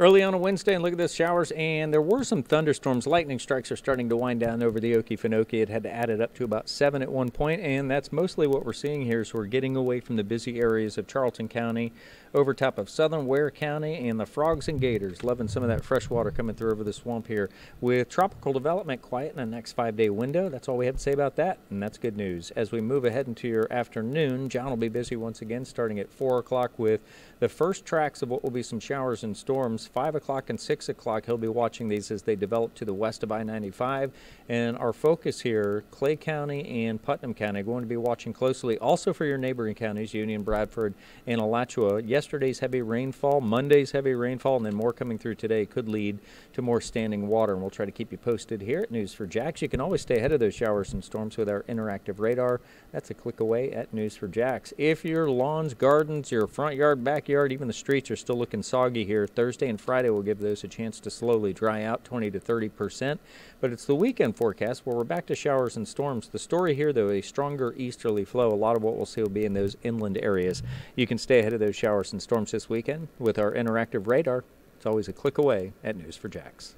Early on a Wednesday, and look at those showers, and there were some thunderstorms. Lightning strikes are starting to wind down over the Okefenokee. It had to add it up to about seven at one point, and that's mostly what we're seeing here. So we're getting away from the busy areas of Charlton County, over top of southern Ware County, and the frogs and gators. Loving some of that fresh water coming through over the swamp here. With tropical development quiet in the next five-day window, that's all we have to say about that, and that's good news. As we move ahead into your afternoon, John will be busy once again, starting at four o'clock with the first tracks of what will be some showers and storms 5 o'clock and 6 o'clock. He'll be watching these as they develop to the west of I 95. And our focus here, Clay County and Putnam County, going to be watching closely also for your neighboring counties, Union, Bradford, and Alachua. Yesterday's heavy rainfall, Monday's heavy rainfall, and then more coming through today could lead to more standing water. And we'll try to keep you posted here at News4JAX. You can always stay ahead of those showers and storms with our interactive radar. That's a click away at News4JAX. If your lawns, gardens, your front yard, backyard, even the streets are still looking soggy here, Thursday and Friday will give those a chance to slowly dry out 20 to 30 percent. But it's the weekend forecast where we're back to showers and storms. The story here, though, a stronger easterly flow. A lot of what we'll see will be in those inland areas. You can stay ahead of those showers and storms this weekend with our interactive radar. It's always a click away at News4JAX.